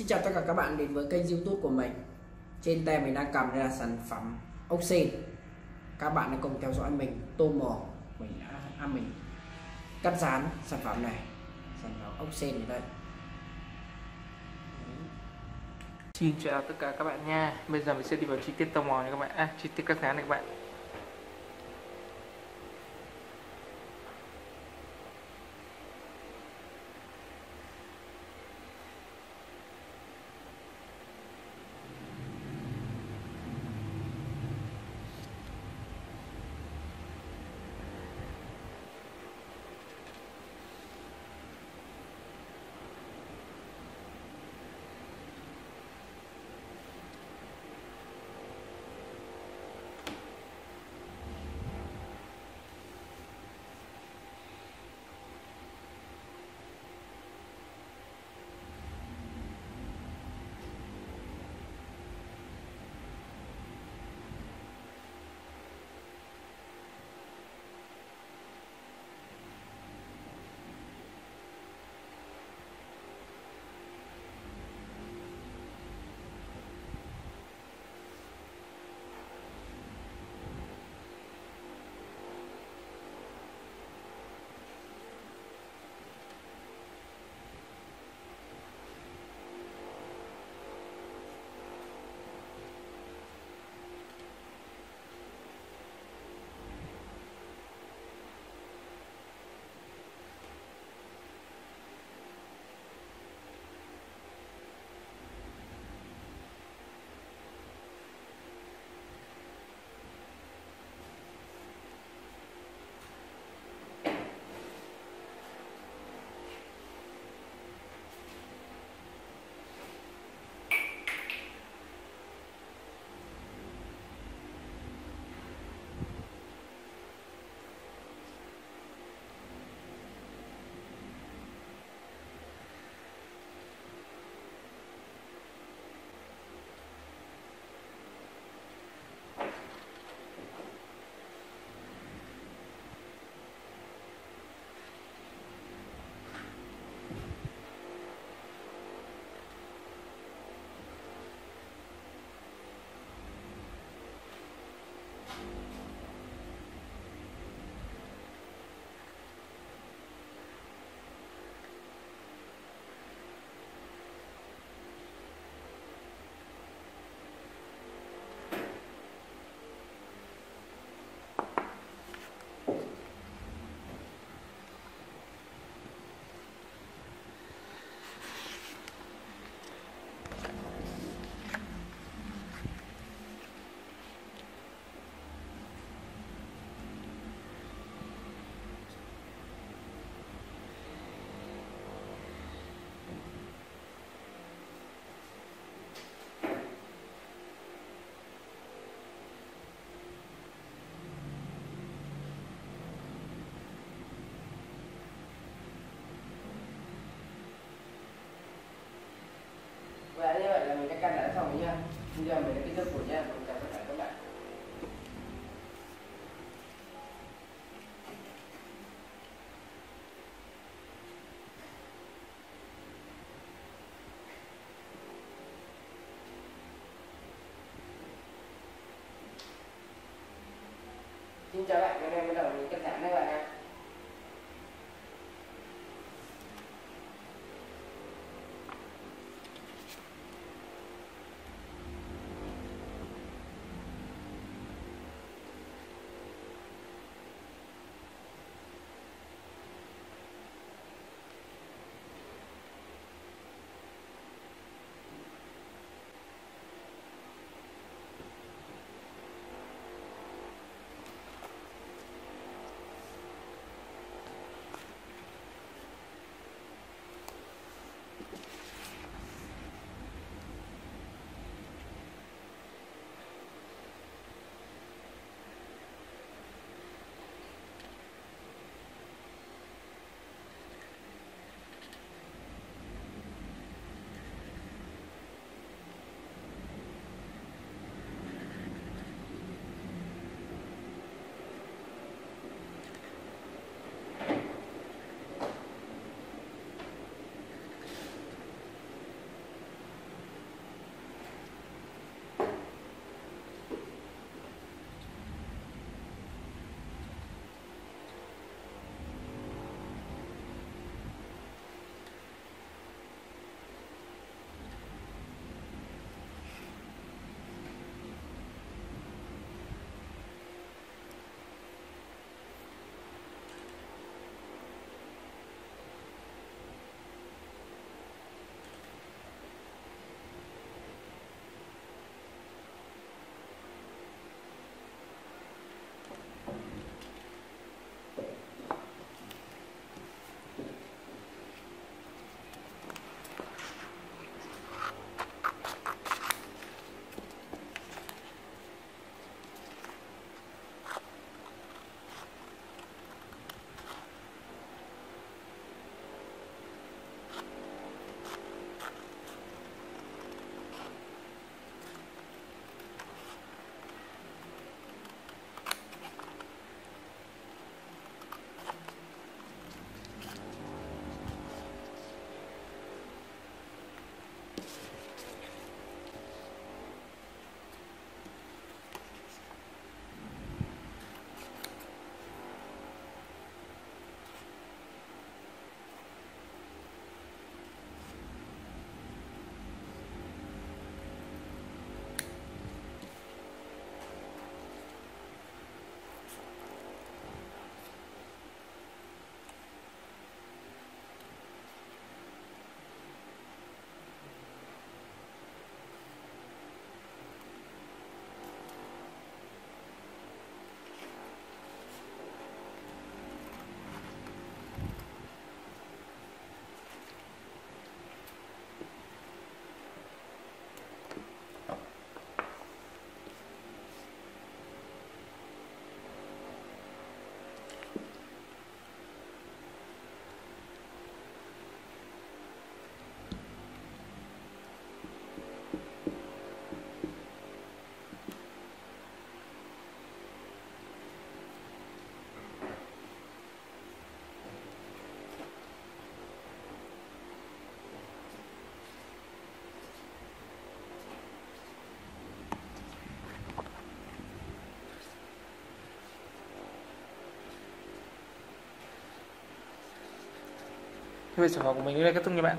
Xin chào tất cả các bạn đến với kênh youtube của mình. Trên tay mình đang cầm đây là sản phẩm oxy Các bạn đã cùng theo dõi mình tô mò. Mình đã à, mình cắt dán sản phẩm này. Sản phẩm oxy ở đây. Xin chào tất cả các bạn nha. Bây giờ mình sẽ đi vào chi tiết tô mò nha các bạn. À chi tiết cắt dán này các bạn. Bây giờ mình cái giấc nha chào tất cả các bạn Xin chào bạn, ngày nay bắt đầu mình cắt giảm các bạn ạ. Về trường phẩm của mình đến đây kết thúc nha bạn.